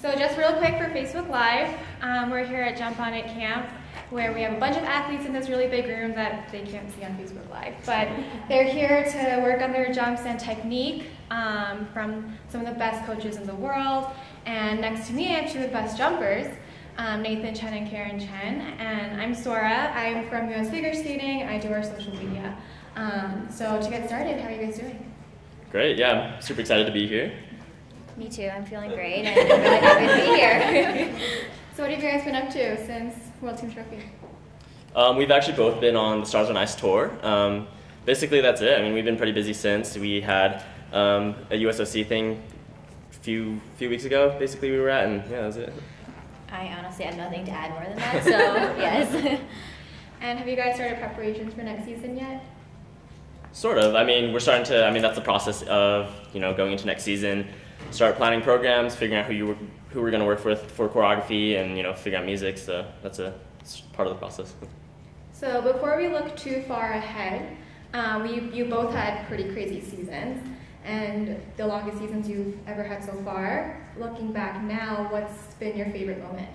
So just real quick for Facebook Live, um, we're here at Jump On It Camp where we have a bunch of athletes in this really big room that they can't see on Facebook Live. But they're here to work on their jumps and technique um, from some of the best coaches in the world. And next to me, I have two of the best jumpers, um, Nathan Chen and Karen Chen. And I'm Sora. I'm from US Figure Skating. I do our social media. Um, so to get started, how are you guys doing? Great, yeah, I'm super excited to be here. Me too. I'm feeling great, and I'm really happy to be here. so, what have you guys been up to since World Team Trophy? Um, we've actually both been on the Stars on Ice tour. Um, basically, that's it. I mean, we've been pretty busy since. We had um, a USOC thing a few few weeks ago. Basically, we were at, and yeah, that's it. I honestly have nothing to add more than that. So yes. and have you guys started preparations for next season yet? Sort of. I mean, we're starting to. I mean, that's the process of you know going into next season start planning programs, figuring out who you were, who we're going to work with for choreography, and you know figure out music. So that's a part of the process. So before we look too far ahead, um, you you both had pretty crazy seasons, and the longest seasons you've ever had so far. Looking back now, what's been your favorite moment?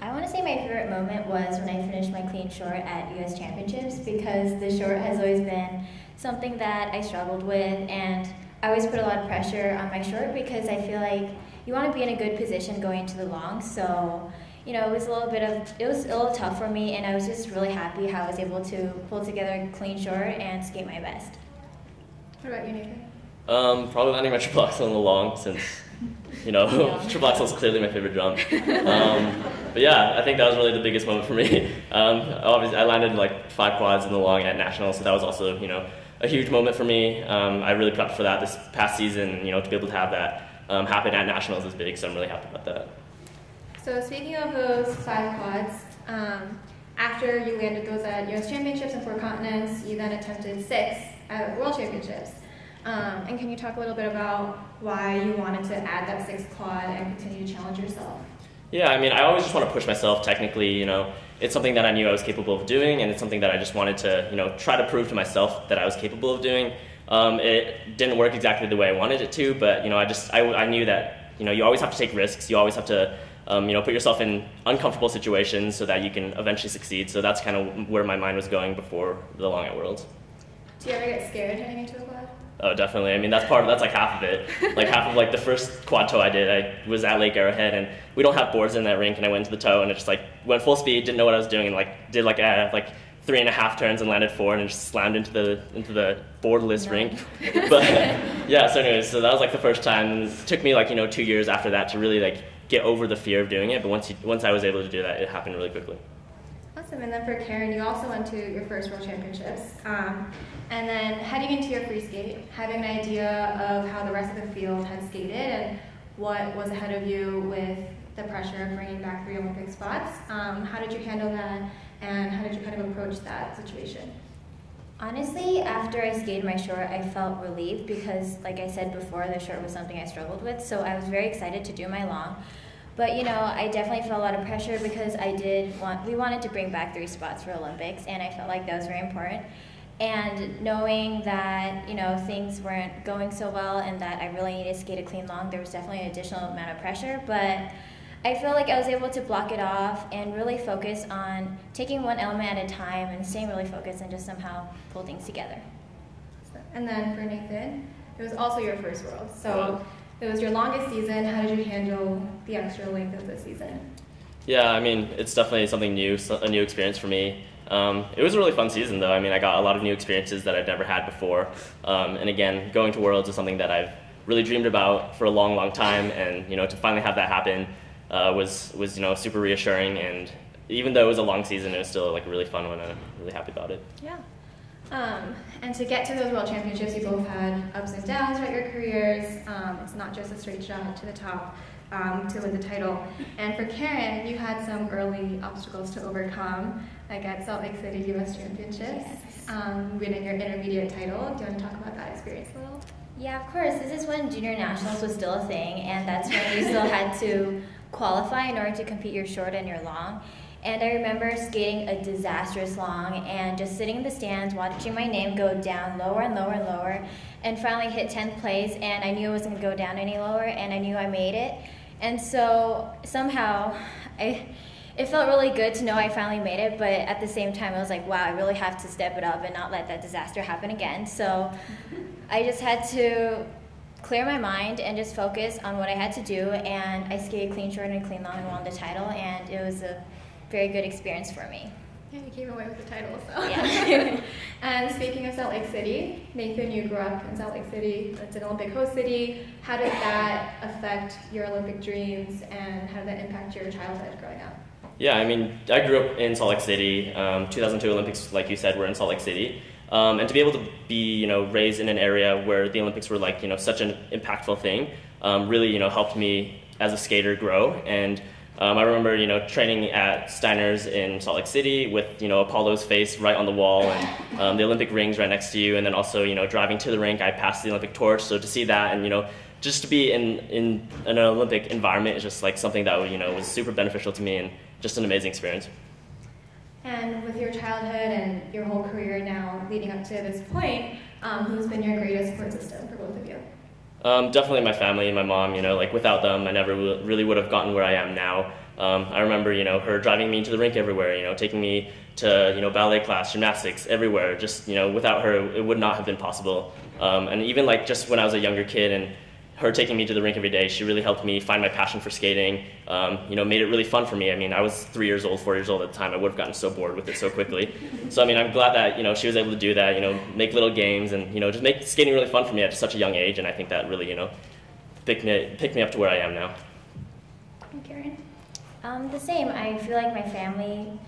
I want to say my favorite moment was when I finished my clean short at U.S. Championships because the short has always been something that I struggled with and I always put a lot of pressure on my short because I feel like you want to be in a good position going into the long. So, you know, it was a little bit of, it was a little tough for me, and I was just really happy how I was able to pull together a clean short and skate my best. What about you, Nathan? Um, probably landing my triple axel in the long since, you know, yeah. triple axel is clearly my favorite jump. Um, but yeah, I think that was really the biggest moment for me. Um, obviously, I landed like five quads in the long at nationals, so that was also, you know, a huge moment for me. Um, I really prepped for that this past season. You know, to be able to have that um, happen at nationals is big, so I'm really happy about that. So speaking of those five quads, um, after you landed those at U.S. Championships and four continents, you then attempted six at World Championships. Um, and can you talk a little bit about why you wanted to add that sixth quad and continue to challenge yourself? Yeah, I mean, I always just want to push myself technically. You know, it's something that I knew I was capable of doing, and it's something that I just wanted to, you know, try to prove to myself that I was capable of doing. Um, it didn't work exactly the way I wanted it to, but you know, I just I, I knew that you know you always have to take risks. You always have to um, you know put yourself in uncomfortable situations so that you can eventually succeed. So that's kind of where my mind was going before the long at Worlds. Do you ever get scared heading into? Oh, definitely. I mean, that's part. Of, that's like half of it. Like half of like the first quad toe I did, I was at Lake Arrowhead, and we don't have boards in that rink, and I went to the toe, and it just like went full speed, didn't know what I was doing, and like did like uh, like three and a half turns and landed four, and just slammed into the into the boardless no. rink. But yeah. So anyways, so that was like the first time. It took me like you know two years after that to really like get over the fear of doing it. But once you, once I was able to do that, it happened really quickly. Awesome. And then for Karen, you also went to your first World Championships. Um, and then heading into your free skate, having an idea of how the rest of the field had skated and what was ahead of you with the pressure of bringing back three Olympic spots. Um, how did you handle that, and how did you kind of approach that situation? Honestly, after I skated my short, I felt relieved because, like I said before, the short was something I struggled with. So I was very excited to do my long. But you know, I definitely felt a lot of pressure because I did want we wanted to bring back three spots for Olympics, and I felt like that was very important. And knowing that you know things weren't going so well, and that I really needed to skate a clean long, there was definitely an additional amount of pressure. But I feel like I was able to block it off and really focus on taking one element at a time and staying really focused and just somehow pull things together. And then for Nathan, it was also your first world. So it was your longest season. How did you handle the extra length of the season? Yeah, I mean, it's definitely something new, a new experience for me. Um, it was a really fun season, though. I mean, I got a lot of new experiences that I'd never had before. Um, and again, going to Worlds is something that I've really dreamed about for a long, long time. And you know, to finally have that happen uh, was was you know super reassuring. And even though it was a long season, it was still like a really fun one. And I'm really happy about it. Yeah. Um, and to get to those World Championships, you both had ups and downs throughout your careers. Um, it's not just a straight shot to the top um, to win the title. And for Karen, you had some early obstacles to overcome, like at Salt Lake City U.S. Championships, yes. Um, winning your intermediate title. Do you want to talk about that experience a little? Yeah, of course. This is when junior nationals was still a thing, and that's when you still had to qualify in order to compete your short and your long. And I remember skating a disastrous long and just sitting in the stands watching my name go down lower and lower and lower and finally hit 10th place and I knew it wasn't going to go down any lower and I knew I made it. And so somehow I it felt really good to know I finally made it, but at the same time, I was like, wow, I really have to step it up and not let that disaster happen again. So I just had to clear my mind and just focus on what I had to do. And I skated clean short and clean long and won the title, and it was a very good experience for me. Yeah, you came away with the title, so. Yeah. and speaking of Salt Lake City, Nathan, you grew up in Salt Lake City. It's an Olympic host city. How did that affect your Olympic dreams, and how did that impact your childhood growing up? Yeah, I mean, I grew up in Salt Lake City. Um, 2002 Olympics, like you said, were in Salt Lake City. Um, and to be able to be, you know, raised in an area where the Olympics were like, you know, such an impactful thing, um, really, you know, helped me as a skater grow. And um, I remember, you know, training at Steiner's in Salt Lake City with, you know, Apolo's face right on the wall and um, the Olympic rings right next to you. And then also, you know, driving to the rink, I passed the Olympic torch. So to see that and, you know, just to be in, in an Olympic environment is just like something that, you know, was super beneficial to me and just an amazing experience. And with your childhood and your whole career now leading up to this point, um, who's been your greatest support system for both of you? Um, definitely my family and my mom. You know, like without them, I never really would have gotten where I am now. Um, I remember, you know, her driving me to the rink everywhere. You know, taking me to you know ballet class, gymnastics, everywhere. Just you know, without her, it would not have been possible. Um, and even like just when I was a younger kid and her taking me to the rink every day, she really helped me find my passion for skating. Um, you know, made it really fun for me. I mean, I was three years old, four years old at the time. I would have gotten so bored with it so quickly. So I mean, I'm glad that you know she was able to do that. You know, make little games and you know just make skating really fun for me at such a young age. And I think that really you know picked me picked me up to where I am now. And Karen. Um, the same. I feel like my family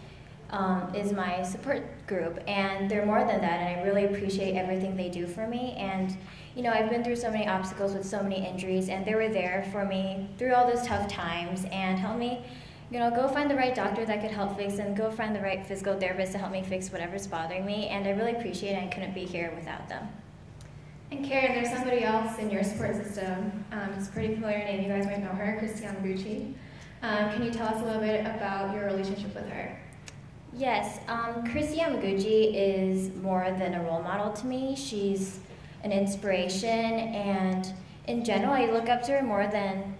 um, is my support group, and they're more than that. And I really appreciate everything they do for me. And you know, I've been through so many obstacles with so many injuries, and they were there for me through all those tough times and helped me, you know, go find the right doctor that could help fix and go find the right physical therapist to help me fix whatever's bothering me. And I really appreciate it. I couldn't be here without them. And Karen, there's somebody else in your support system. Um, it's a pretty familiar name. You guys might know her, Kristi Yamaguchi. Um, can you tell us a little bit about your relationship with her? Yes, um, Yamaguchi is more than a role model to me. She's an inspiration, and in general, I look up to her more than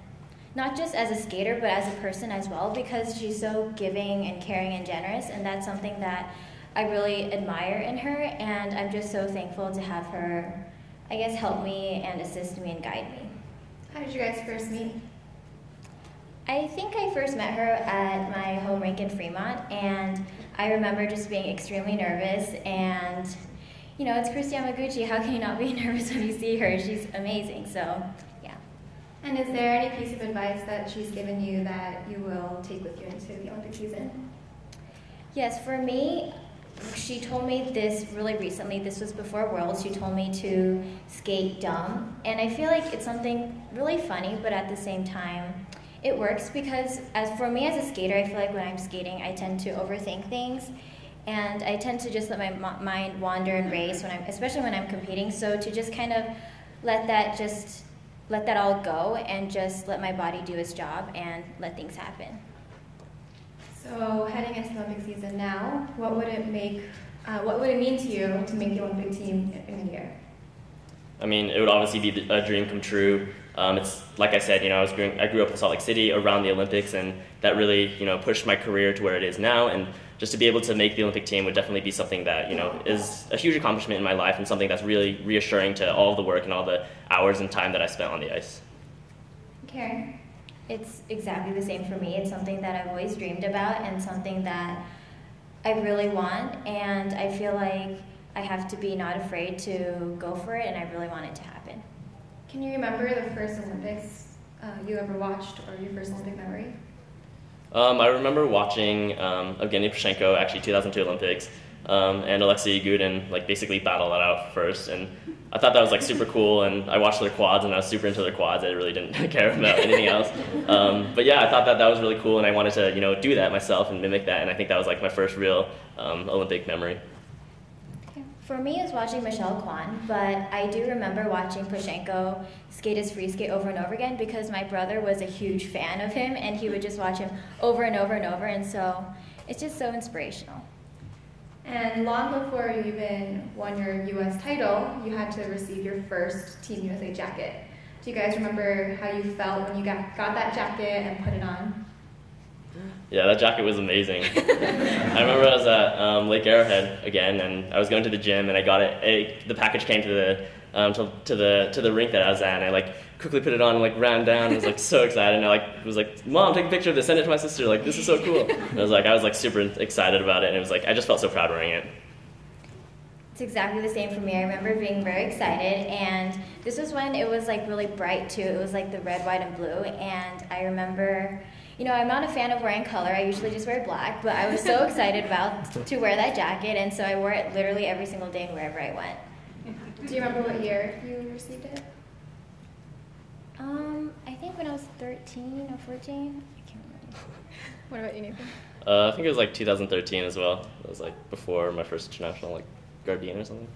not just as a skater, but as a person as well, because she's so giving and caring and generous, and that's something that I really admire in her, and I'm just so thankful to have her, I guess, help me and assist me and guide me. How did you guys first meet? I think I first met her at my home rink in Fremont, and I remember just being extremely nervous. And, you know, it's Kristi Yamaguchi. How can you not be nervous when you see her? She's amazing. So, yeah. And is there any piece of advice that she's given you that you will take with you into the Olympic season? Yes, for me, she told me this really recently. This was before Worlds. She told me to skate dumb. And I feel like it's something really funny, but at the same time, it works because as for me as a skater, I feel like when I'm skating, I tend to overthink things, and I tend to just let my mind wander and race when I'm, especially when I'm competing. So to just kind of let that just let that all go and just let my body do its job and let things happen. So heading into the Olympic season now, what would it make? Uh, what would it mean to you to make the Olympic team in a year? I mean, it would obviously be a dream come true. Um, it's like I said, you know, I was growing, I grew up in Salt Lake City around the Olympics, and that really, you know, pushed my career to where it is now. And just to be able to make the Olympic team would definitely be something that, you know, is a huge accomplishment in my life and something that's really reassuring to all of the work and all the hours and time that I spent on the ice. Karen. It's exactly the same for me. It's something that I've always dreamed about and something that I really want, and I feel like I have to be not afraid to go for it, and I really want it to happen. Can you remember the first Olympics uh, you ever watched or your first Olympic memory? Um, I remember watching um, Evgeny Plushenko, actually 2002 Olympics, um, and Alexei Yagudin like basically battle that out first, and I thought that was like super cool. And I watched their quads, and I was super into their quads. I really didn't care about anything else. Um, but yeah, I thought that that was really cool, and I wanted to you know do that myself and mimic that. And I think that was like my first real um, Olympic memory. For me, it was watching Michelle Kwan, but I do remember watching Plushenko skate his free skate over and over again because my brother was a huge fan of him and he would just watch him over and over and over, and so it's just so inspirational. And long before you even won your U.S. title, you had to receive your first Team USA jacket. Do you guys remember how you felt when you got, got that jacket and put it on? Yeah, that jacket was amazing. I remember I was at um, Lake Arrowhead again, and I was going to the gym, and I got it. it the package came to the um, to, to, the to the rink that I was at, and I like quickly put it on and like ran down. and was like so excited, and I like was like, "Mom, take a picture of this. Send it to my sister. Like this is so cool." And I was like, I was like super excited about it, and it was like I just felt so proud wearing it. It's exactly the same for me. I remember being very excited, and this was when it was like really bright too. It was like the red, white, and blue, and I remember. You know, I'm not a fan of wearing color. I usually just wear black, but I was so excited about to wear that jacket, and so I wore it literally every single day and wherever I went. Do you remember what year you received it? Um, I think when I was 13 or 14. I can't remember. What about you, Nathan? Uh, I think it was like 2013 as well. It was like before my first international like Guardian or something.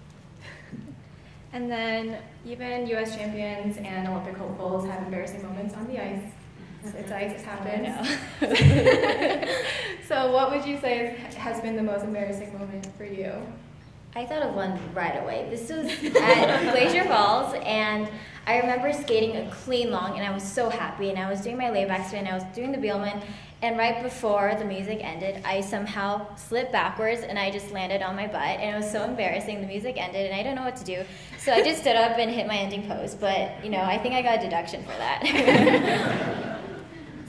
And then even U.S. champions and Olympic hopefuls have embarrassing moments on the ice. It's ice, it happens. so what would you say has been the most embarrassing moment for you? I thought of one right away. This was at Glacier Falls, and I remember skating a clean long, and I was so happy. And I was doing my layback spin, I was doing the Biellmann, and right before the music ended, I somehow slipped backwards and I just landed on my butt, and it was so embarrassing. The music ended, and I didn't know what to do, so I just stood up and hit my ending pose. But you know, I think I got a deduction for that.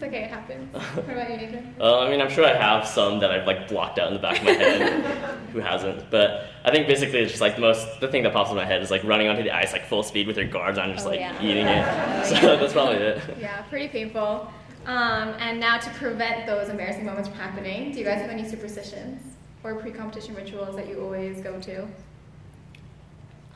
Okay, it happens. What about you, Nathan? Uh, I mean, I'm sure I have some that I've like blocked out in the back of my head. Who hasn't? But I think basically it's just like the most the thing that pops in my head is like running onto the ice like full speed with your guards on, just Oh, like yeah. eating it. So that's probably it. Yeah, pretty painful. Um, and now to prevent those embarrassing moments from happening, do you guys have any superstitions or pre-competition rituals that you always go to?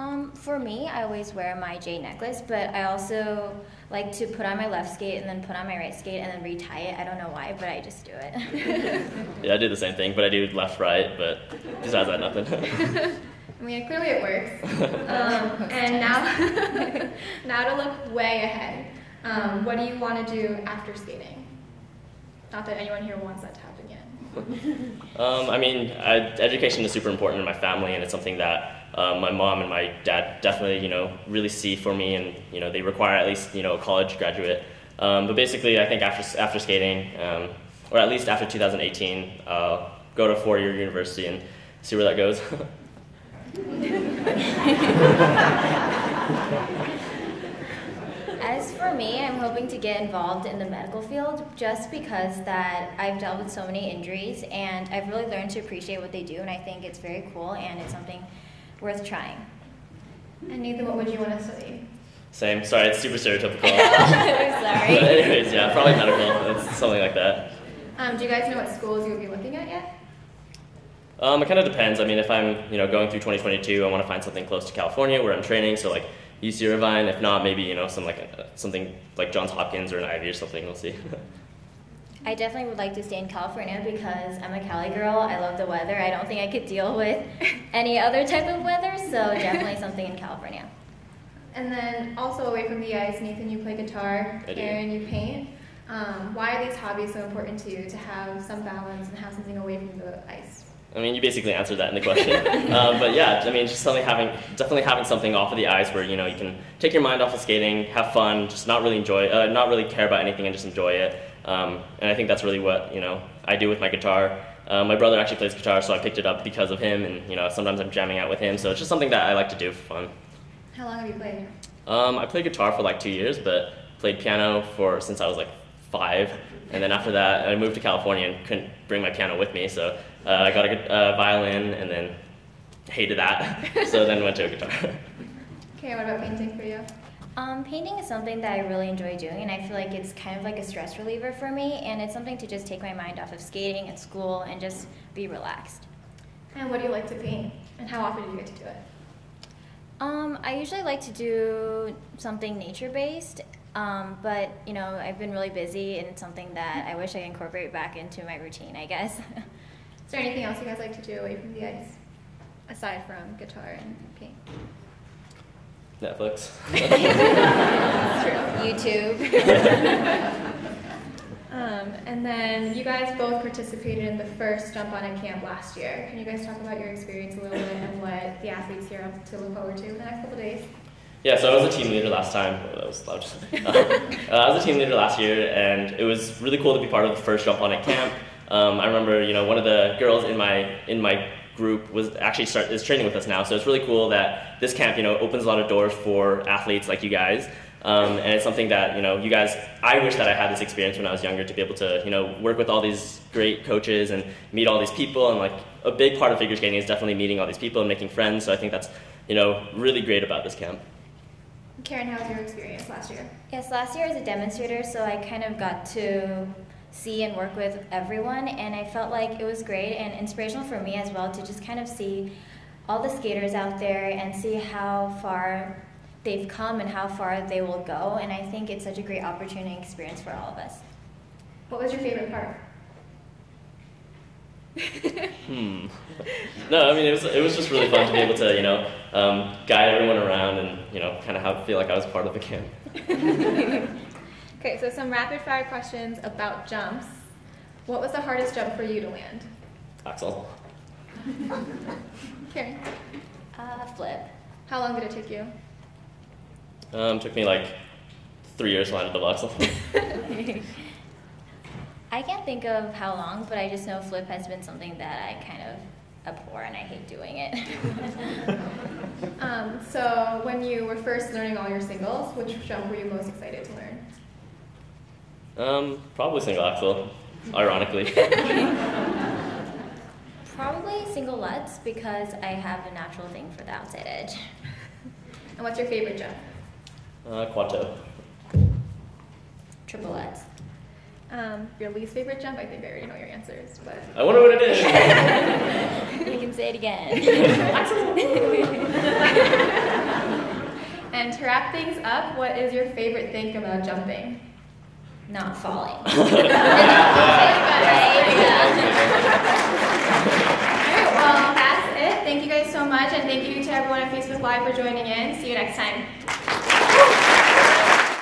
Um, for me, I always wear my J necklace, but I also like to put on my left skate and then put on my right skate and then retie it. I don't know why, but I just do it. Yeah, I do the same thing, but I do left right. But besides that, nothing. I mean, clearly it works. Um, and now, now to look way ahead. Um, what do you want to do after skating? Not that anyone here wants that to happen yet. Um, I mean, I, education is super important in my family, and it's something that um, my mom and my dad definitely, you know, really see for me, and you know, they require at least, you know, a college graduate. Um, but basically, I think after after skating, um, or at least after 2018, uh, go to four-year university and see where that goes. As for me, I'm hoping to get involved in the medical field just because that I've dealt with so many injuries and I've really learned to appreciate what they do and I think it's very cool and it's something worth trying. And Nathan, what would you want to study? Same. Sorry, it's super stereotypical. I'm but sorry. anyways, yeah, probably medical. It's something like that. Um, do you guys know what schools you would be looking at yet? Um, it kind of depends. I mean, if I'm, you know, going through 2022, I want to find something close to California where I'm training. So like UC Irvine. If not, maybe you know some like uh, something like Johns Hopkins or an Ivy or something. We'll see. I definitely would like to stay in California because I'm a Cali girl. I love the weather. I don't think I could deal with any other type of weather, so definitely something in California. And then also away from the ice, Nathan, you play guitar, I do. Karen, you paint. Um, why are these hobbies so important to you to have some balance and have something away from the ice? I mean, you basically answered that in the question. um, but yeah, I mean, just something having definitely having something off of the ice where you know you can take your mind off of skating, have fun, just not really enjoy, uh, not really care about anything, and just enjoy it. Um, and I think that's really what you know I do with my guitar. Uh, my brother actually plays guitar, so I picked it up because of him, and you know sometimes I'm jamming out with him. So it's just something that I like to do for fun. How long have you played? Um, I played guitar for like two years, but played piano for since I was like five. And then after that, I moved to California and couldn't bring my piano with me, so uh, I got a gu- uh, violin and then hated that. so then went to a guitar. Okay, what about painting for you? Um, painting is something that I really enjoy doing, and I feel like it's kind of like a stress reliever for me, and it's something to just take my mind off of skating and school and just be relaxed. And what do you like to paint? And how often do you get to do it? Um, I usually like to do something nature based, um, but you know, I've been really busy, and it's something that I wish I could incorporate back into my routine, I guess. Is there anything else you guys like to do away from the ice? Aside from guitar and paint? Netflix. YouTube. Um, and then you guys both participated in the first Jump On It camp last year. Can you guys talk about your experience a little bit and what the athletes here have to look forward to in the next couple days? Yeah, so I was a team leader last time. Oh, that was loud. uh, I was a team leader last year, and it was really cool to be part of the first Jump On It camp. Um, I remember, you know, one of the girls in my in my group was actually start, is training with us now. So it's really cool that this camp, you know, opens a lot of doors for athletes like you guys. Um, and it's something that you know you guys. I wish that I had this experience when I was younger to be able to you know work with all these great coaches and meet all these people. And like a big part of figure skating is definitely meeting all these people and making friends. So I think that's you know really great about this camp. Karen, how was your experience last year? Yes, last year as a demonstrator, so I kind of got to see and work with everyone, and I felt like it was great and inspirational for me as well to just kind of see all the skaters out there and see how far they've come and how far they will go. And I think it's such a great opportunity and experience for all of us. What was your favorite part? Hmm. No, I mean it was it was just really fun to be able to you know um, guide everyone around and you know kind of have, feel like I was part of the camp. okay, so some rapid fire questions about jumps. What was the hardest jump for you to land? Axel. Karen. Uh, flip. How long did it take you? Um, took me like three years to land a double axel. I can't think of how long, but I just know flip has been something that I kind of abhor and I hate doing it. um, so when you were first learning all your singles, which jump were you most excited to learn? Um, probably single axel, ironically. probably single lutz because I have a natural thing for the outside edge. And what's your favorite jump? Uh, quad. Triple lutz. Um, your least favorite jump? I think I already know your answers, but. I wonder what it is. you can say it again. and to wrap things up, what is your favorite thing about jumping? Not falling. All right, well, that's it. Thank you guys so much, and thank you to everyone at Facebook Live for joining in. See you next time.